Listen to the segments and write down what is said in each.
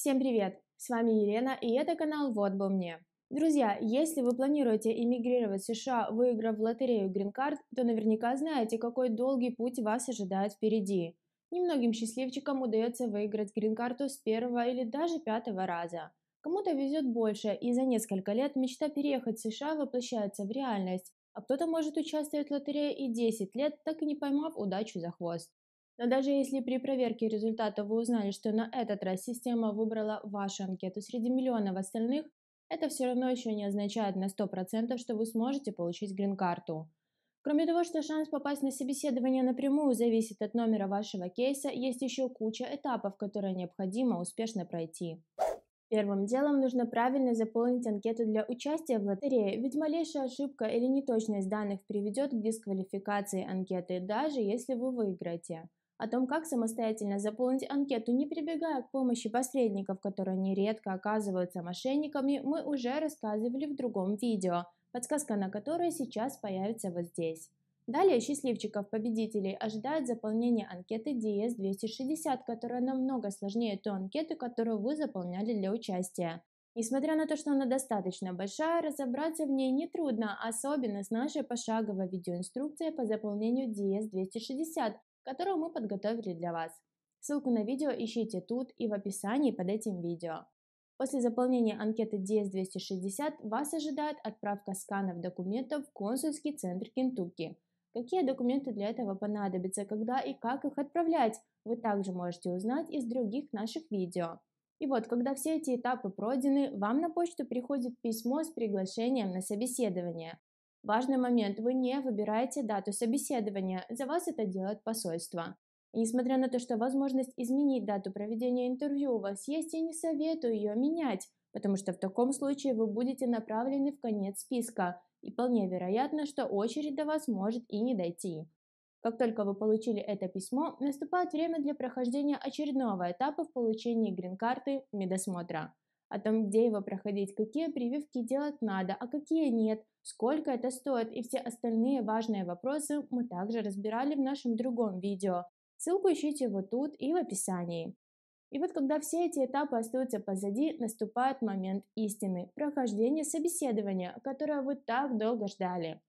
Всем привет! С вами Елена и это канал Вот бы мне. Друзья, если вы планируете эмигрировать в США, выиграв в лотерею Green Card, то наверняка знаете, какой долгий путь вас ожидает впереди. Немногим счастливчикам удается выиграть Card с первого или даже пятого раза. Кому-то везет больше, и за несколько лет мечта переехать в США воплощается в реальность, а кто-то может участвовать в лотерее и 10 лет, так и не поймав удачу за хвост. Но даже если при проверке результатов вы узнали, что на этот раз система выбрала вашу анкету среди миллионов остальных, это все равно еще не означает на 100%, что вы сможете получить грин-карту. Кроме того, что шанс попасть на собеседование напрямую зависит от номера вашего кейса, есть еще куча этапов, которые необходимо успешно пройти. Первым делом нужно правильно заполнить анкету для участия в лотерее, ведь малейшая ошибка или неточность данных приведет к дисквалификации анкеты, даже если вы выиграете. О том, как самостоятельно заполнить анкету, не прибегая к помощи посредников, которые нередко оказываются мошенниками, мы уже рассказывали в другом видео, подсказка на которое сейчас появится вот здесь. Далее счастливчиков-победителей ожидает заполнение анкеты DS-260, которая намного сложнее той анкеты, которую вы заполняли для участия. Несмотря на то, что она достаточно большая, разобраться в ней нетрудно, особенно с нашей пошаговой видеоинструкцией по заполнению DS-260, которую мы подготовили для вас. Ссылку на видео ищите тут и в описании под этим видео. После заполнения анкеты DS-260 вас ожидает отправка сканов документов в консульский центр Кентукки. Какие документы для этого понадобятся, когда и как их отправлять, вы также можете узнать из других наших видео. И вот, когда все эти этапы пройдены, вам на почту приходит письмо с приглашением на собеседование. Важный момент, вы не выбираете дату собеседования, за вас это делает посольство. И несмотря на то, что возможность изменить дату проведения интервью у вас есть, я не советую ее менять, потому что в таком случае вы будете направлены в конец списка, и вполне вероятно, что очередь до вас может и не дойти. Как только вы получили это письмо, наступает время для прохождения очередного этапа в получении грин-карты медосмотра о том, где его проходить, какие прививки делать надо, а какие нет, сколько это стоит и все остальные важные вопросы мы также разбирали в нашем другом видео. Ссылку ищите вот тут и в описании. И вот когда все эти этапы остаются позади, наступает момент истины, прохождение собеседования, которое вы так долго ждали.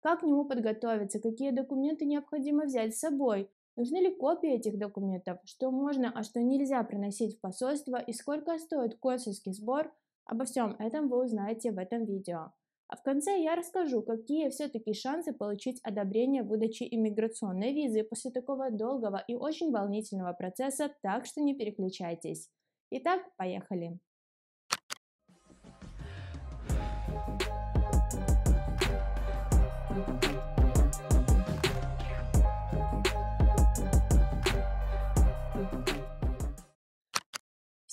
Как к нему подготовиться, какие документы необходимо взять с собой, Нужны ли копии этих документов, что можно, а что нельзя приносить в посольство и сколько стоит консульский сбор, обо всем этом вы узнаете в этом видео. А в конце я расскажу, какие все-таки шансы получить одобрение выдачи иммиграционной визы после такого долгого и очень волнительного процесса, так что не переключайтесь. Итак, поехали!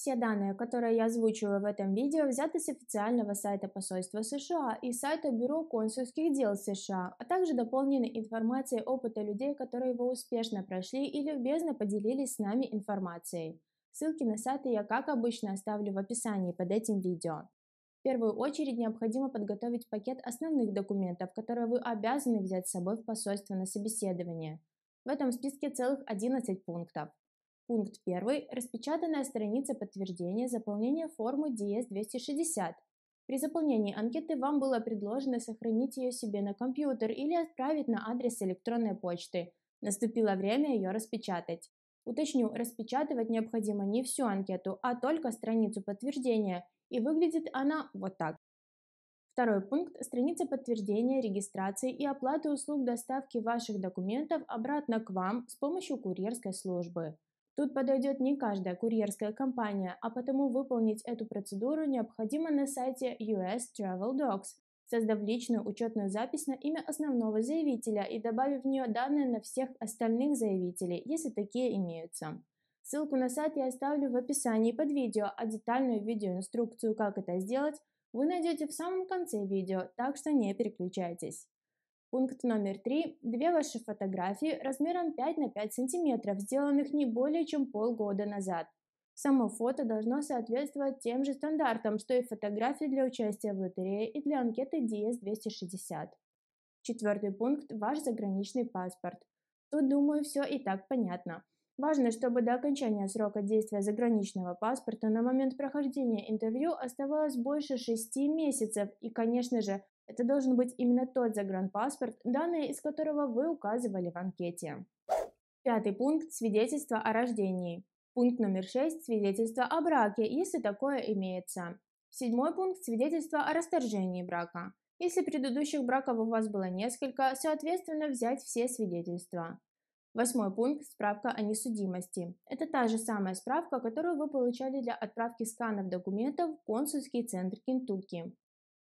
Все данные, которые я озвучиваю в этом видео, взяты с официального сайта посольства США и сайта Бюро консульских дел США, а также дополнены информацией опыта людей, которые его успешно прошли и любезно поделились с нами информацией. Ссылки на сайты я, как обычно, оставлю в описании под этим видео. В первую очередь необходимо подготовить пакет основных документов, которые вы обязаны взять с собой в посольство на собеседование. В этом списке целых 11 пунктов. Пункт 1. Распечатанная страница подтверждения заполнения формы DS-260. При заполнении анкеты вам было предложено сохранить ее себе на компьютер или отправить на адрес электронной почты. Наступило время ее распечатать. Уточню, распечатывать необходимо не всю анкету, а только страницу подтверждения, и выглядит она вот так. Второй пункт – страница подтверждения регистрации и оплаты услуг доставки ваших документов обратно к вам с помощью курьерской службы. Тут подойдет не каждая курьерская компания, а потому выполнить эту процедуру необходимо на сайте US Travel Docs, создав личную учетную запись на имя основного заявителя и добавив в нее данные на всех остальных заявителей, если такие имеются. Ссылку на сайт я оставлю в описании под видео, а детальную видеоинструкцию, как это сделать, вы найдете в самом конце видео, так что не переключайтесь. Пункт номер три. Две ваши фотографии размером 5 на 5 см, сделанных не более чем полгода назад. Само фото должно соответствовать тем же стандартам, что и фотографии для участия в лотерее и для анкеты DS-260. Четвертый пункт – ваш заграничный паспорт. Тут, думаю, все и так понятно. Важно, чтобы до окончания срока действия заграничного паспорта на момент прохождения интервью оставалось больше 6 месяцев, и, конечно же, это должен быть именно тот загранпаспорт, данные из которого вы указывали в анкете. Пятый пункт – свидетельство о рождении. Пункт номер шесть – свидетельство о браке, если такое имеется. Седьмой пункт – свидетельство о расторжении брака. Если предыдущих браков у вас было несколько, соответственно, взять все свидетельства. Восьмой пункт – справка о несудимости. Это та же самая справка, которую вы получали для отправки сканов документов в консульский центр Кентукки.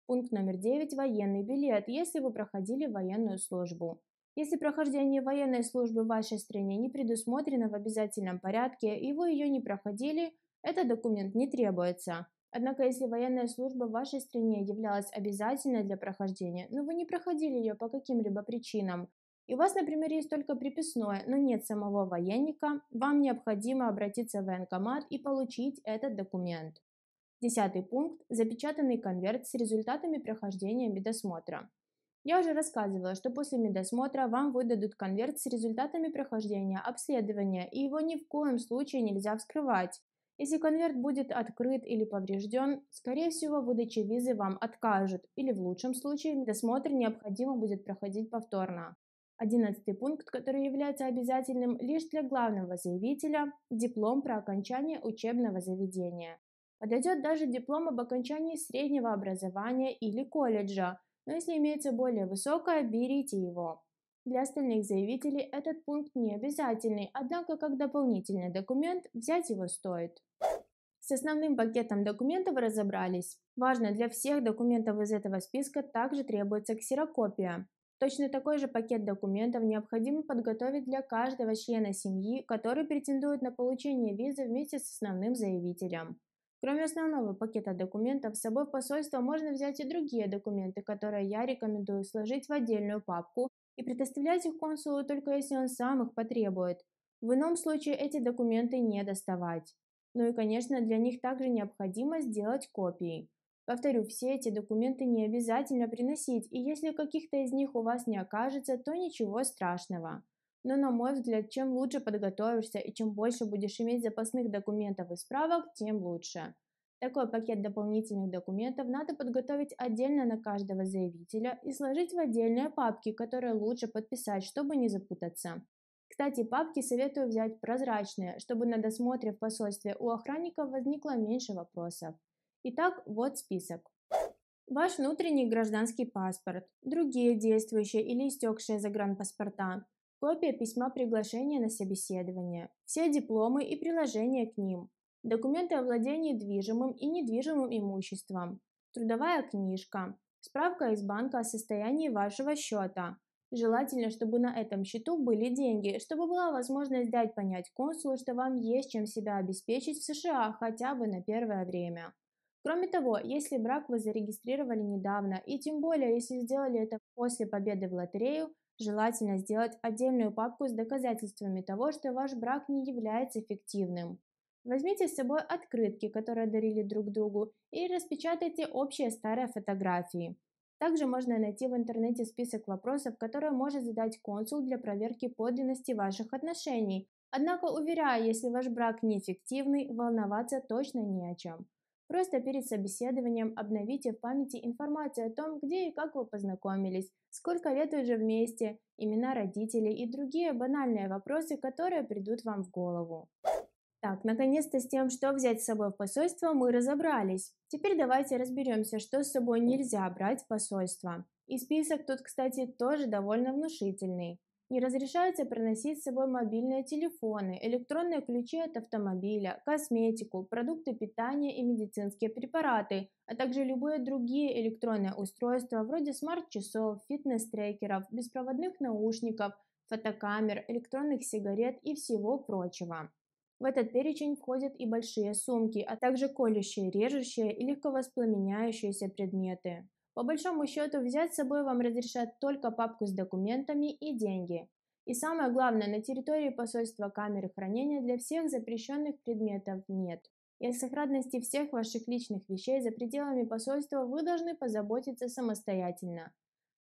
Пункт номер девять – военный билет, если вы проходили военную службу. Если прохождение военной службы в вашей стране не предусмотрено в обязательном порядке и вы ее не проходили, этот документ не требуется. Однако, если военная служба в вашей стране являлась обязательной для прохождения, но вы не проходили ее по каким-либо причинам, и у вас, например, есть только приписное, но нет самого военника, вам необходимо обратиться в военкомат и получить этот документ. Десятый пункт – запечатанный конверт с результатами прохождения медосмотра. Я уже рассказывала, что после медосмотра вам выдадут конверт с результатами прохождения обследования, и его ни в коем случае нельзя вскрывать. Если конверт будет открыт или поврежден, скорее всего, выдаче визы вам откажут, или в лучшем случае медосмотр необходимо будет проходить повторно. Одиннадцатый пункт, который является обязательным лишь для главного заявителя – диплом про окончание учебного заведения. Подойдет даже диплом об окончании среднего образования или колледжа, но если имеется более высокое, берите его. Для остальных заявителей этот пункт не обязательный, однако как дополнительный документ взять его стоит. С основным пакетом документов разобрались. Важно, для всех документов из этого списка также требуется ксерокопия. Точно такой же пакет документов необходимо подготовить для каждого члена семьи, который претендует на получение визы вместе с основным заявителем. Кроме основного пакета документов, с собой в посольство можно взять и другие документы, которые я рекомендую сложить в отдельную папку и предоставлять их консулу только если он сам их потребует. В ином случае эти документы не доставать. Ну и, конечно, для них также необходимо сделать копии. Повторю, все эти документы не обязательно приносить, и если каких-то из них у вас не окажется, то ничего страшного. Но на мой взгляд, чем лучше подготовишься и чем больше будешь иметь запасных документов и справок, тем лучше. Такой пакет дополнительных документов надо подготовить отдельно на каждого заявителя и сложить в отдельные папки, которые лучше подписать, чтобы не запутаться. Кстати, папки советую взять прозрачные, чтобы на досмотре в посольстве у охранников возникло меньше вопросов. Итак, вот список. Ваш внутренний гражданский паспорт, другие действующие или истекшие загранпаспорта, копия письма приглашения на собеседование, все дипломы и приложения к ним, документы о владении движимым и недвижимым имуществом, трудовая книжка, справка из банка о состоянии вашего счета. Желательно, чтобы на этом счету были деньги, чтобы была возможность дать понять консулу, что вам есть чем себя обеспечить в США хотя бы на первое время. Кроме того, если брак вы зарегистрировали недавно, и тем более, если сделали это после победы в лотерею, желательно сделать отдельную папку с доказательствами того, что ваш брак не является фиктивным. Возьмите с собой открытки, которые дарили друг другу, или распечатайте общие старые фотографии. Также можно найти в интернете список вопросов, которые может задать консул для проверки подлинности ваших отношений. Однако, уверяю, если ваш брак неэффективный, волноваться точно не о чем. Просто перед собеседованием обновите в памяти информацию о том, где и как вы познакомились, сколько лет уже вместе, имена родителей и другие банальные вопросы, которые придут вам в голову. Так, наконец-то с тем, что взять с собой в посольство, мы разобрались. Теперь давайте разберемся, что с собой нельзя брать в посольство. И список тут, кстати, тоже довольно внушительный. Не разрешается приносить с собой мобильные телефоны, электронные ключи от автомобиля, косметику, продукты питания и медицинские препараты, а также любые другие электронные устройства вроде смарт-часов, фитнес-трекеров, беспроводных наушников, фотокамер, электронных сигарет и всего прочего. В этот перечень входят и большие сумки, а также колющие, режущие и легковоспламеняющиеся предметы. По большому счету, взять с собой вам разрешат только папку с документами и деньги. И самое главное, на территории посольства камеры хранения для всех запрещенных предметов нет. И о сохранности всех ваших личных вещей за пределами посольства вы должны позаботиться самостоятельно.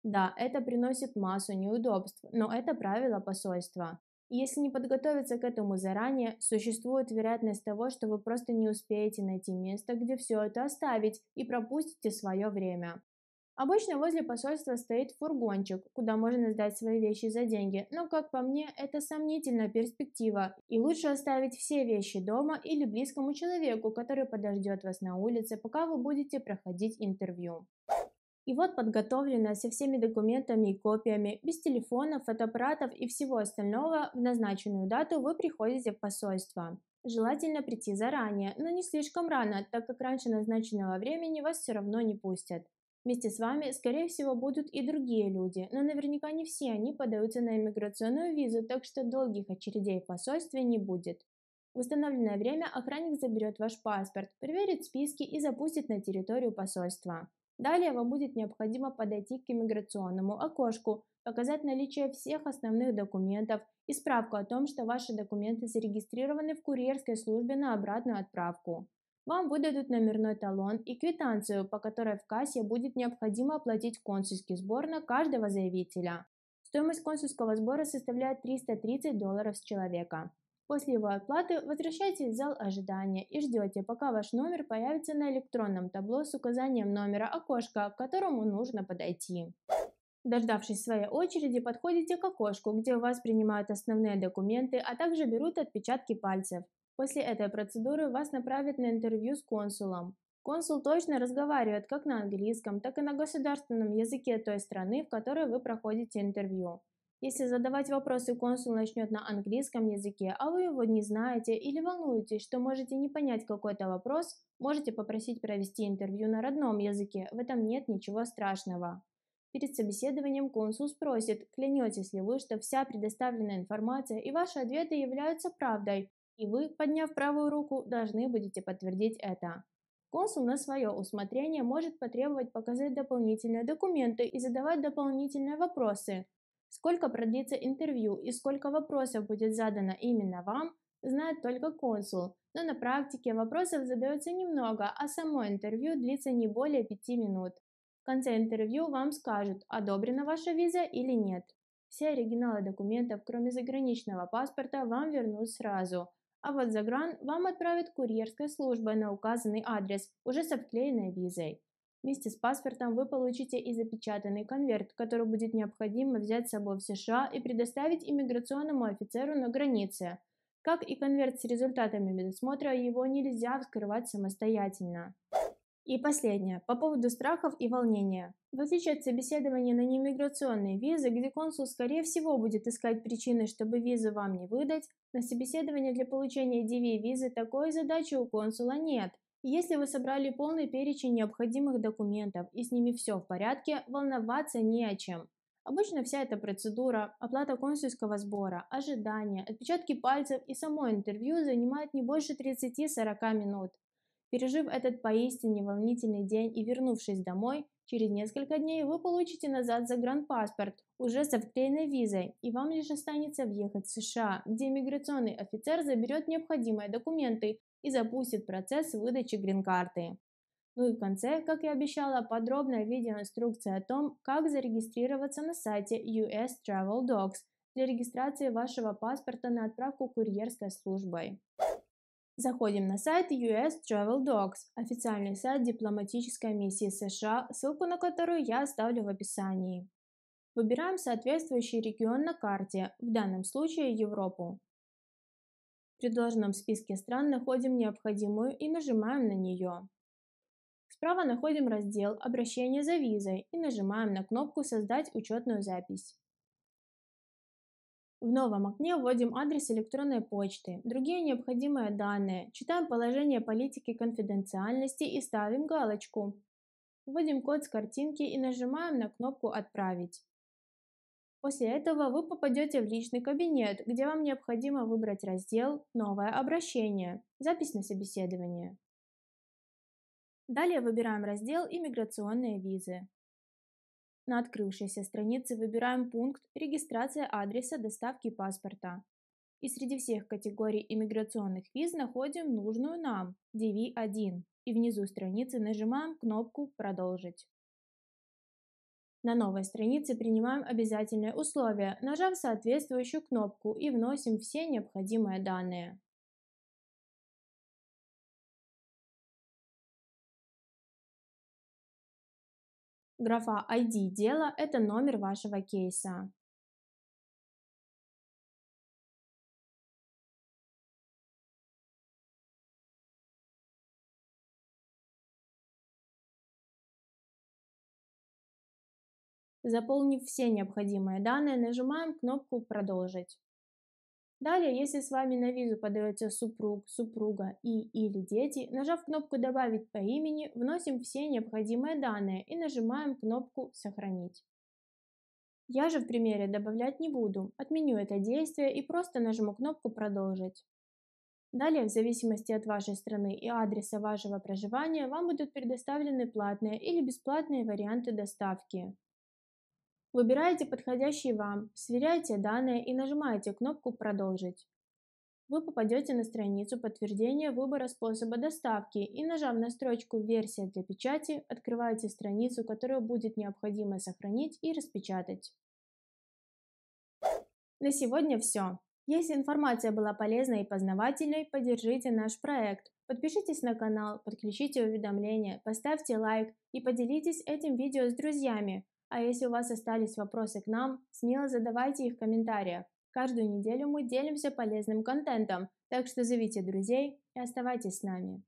Да, это приносит массу неудобств, но это правило посольства. И если не подготовиться к этому заранее, существует вероятность того, что вы просто не успеете найти место, где все это оставить и пропустите свое время. Обычно возле посольства стоит фургончик, куда можно сдать свои вещи за деньги, но, как по мне, это сомнительная перспектива, и лучше оставить все вещи дома или близкому человеку, который подождет вас на улице, пока вы будете проходить интервью. И вот подготовленная со всеми документами и копиями, без телефонов, фотоаппаратов и всего остального, в назначенную дату вы приходите в посольство. Желательно прийти заранее, но не слишком рано, так как раньше назначенного времени вас все равно не пустят. Вместе с вами, скорее всего, будут и другие люди, но наверняка не все они подаются на иммиграционную визу, так что долгих очередей в посольстве не будет. В установленное время охранник заберет ваш паспорт, проверит списки и запустит на территорию посольства. Далее вам будет необходимо подойти к иммиграционному окошку, показать наличие всех основных документов и справку о том, что ваши документы зарегистрированы в курьерской службе на обратную отправку. Вам выдадут номерной талон и квитанцию, по которой в кассе будет необходимо оплатить консульский сбор на каждого заявителя. Стоимость консульского сбора составляет 330 долларов с человека. После его оплаты возвращайтесь в зал ожидания и ждете, пока ваш номер появится на электронном табло с указанием номера окошка, к которому нужно подойти. Дождавшись своей очереди, подходите к окошку, где у вас принимают основные документы, а также берут отпечатки пальцев. После этой процедуры вас направят на интервью с консулом. Консул точно разговаривает как на английском, так и на государственном языке той страны, в которой вы проходите интервью. Если задавать вопросы консул начнет на английском языке, а вы его не знаете или волнуетесь, что можете не понять какой-то вопрос, можете попросить провести интервью на родном языке, в этом нет ничего страшного. Перед собеседованием консул спросит, клянетесь ли вы, что вся предоставленная информация и ваши ответы являются правдой, и вы, подняв правую руку, должны будете подтвердить это. Консул на свое усмотрение может потребовать показать дополнительные документы и задавать дополнительные вопросы. Сколько продлится интервью и сколько вопросов будет задано именно вам, знает только консул, но на практике вопросов задается немного, а само интервью длится не более 5 минут. В конце интервью вам скажут, одобрена ваша виза или нет. Все оригиналы документов, кроме заграничного паспорта, вам вернут сразу, а вот загран вам отправят курьерской службой на указанный адрес, уже с обклеенной визой. Вместе с паспортом вы получите и запечатанный конверт, который будет необходимо взять с собой в США и предоставить иммиграционному офицеру на границе. Как и конверт с результатами медосмотра, его нельзя вскрывать самостоятельно. И последнее, по поводу страхов и волнения. В отличие от собеседования на неиммиграционные визы, где консул скорее всего будет искать причины, чтобы визу вам не выдать, на собеседование для получения DV-визы такой задачи у консула нет. Если вы собрали полный перечень необходимых документов и с ними все в порядке, волноваться не о чем. Обычно вся эта процедура, оплата консульского сбора, ожидание, отпечатки пальцев и само интервью занимает не больше 30-40 минут. Пережив этот поистине волнительный день и вернувшись домой, через несколько дней вы получите назад загранпаспорт, уже с вклеенной визой, и вам лишь останется въехать в США, где иммиграционный офицер заберет необходимые документы и запустит процесс выдачи грин-карты. Ну и в конце, как и обещала, подробная видеоинструкция о том, как зарегистрироваться на сайте US Travel Docs для регистрации вашего паспорта на отправку курьерской службой. Заходим на сайт US Travel Docs, официальный сайт дипломатической миссии США, ссылку на которую я оставлю в описании. Выбираем соответствующий регион на карте, в данном случае Европу. В предложенном списке стран находим необходимую и нажимаем на нее. Справа находим раздел «Обращение за визой» и нажимаем на кнопку «Создать учетную запись». В новом окне вводим адрес электронной почты, другие необходимые данные, читаем положение политики конфиденциальности и ставим галочку. Вводим код с картинки и нажимаем на кнопку «Отправить». После этого вы попадете в личный кабинет, где вам необходимо выбрать раздел «Новое обращение», «Запись на собеседование». Далее выбираем раздел «Иммиграционные визы». На открывшейся странице выбираем пункт «Регистрация адреса доставки паспорта». И среди всех категорий иммиграционных виз находим нужную нам DV1 и внизу страницы нажимаем кнопку «Продолжить». На новой странице принимаем обязательные условия, нажав соответствующую кнопку и вносим все необходимые данные. Графа ID дела – это номер вашего кейса. Заполнив все необходимые данные, нажимаем кнопку «Продолжить». Далее, если с вами на визу подается супруг, супруга и или дети, нажав кнопку «Добавить по имени», вносим все необходимые данные и нажимаем кнопку «Сохранить». Я же в примере добавлять не буду, отменю это действие и просто нажму кнопку «Продолжить». Далее, в зависимости от вашей страны и адреса вашего проживания, вам будут предоставлены платные или бесплатные варианты доставки. Выбираете подходящий вам, сверяете данные и нажимаете кнопку «Продолжить». Вы попадете на страницу подтверждения выбора способа доставки и нажав на строчку «Версия для печати» открываете страницу, которую будет необходимо сохранить и распечатать. На сегодня все. Если информация была полезной и познавательной, поддержите наш проект. Подпишитесь на канал, подключите уведомления, поставьте лайк и поделитесь этим видео с друзьями. А если у вас остались вопросы к нам, смело задавайте их в комментариях. Каждую неделю мы делимся полезным контентом, так что зовите друзей и оставайтесь с нами.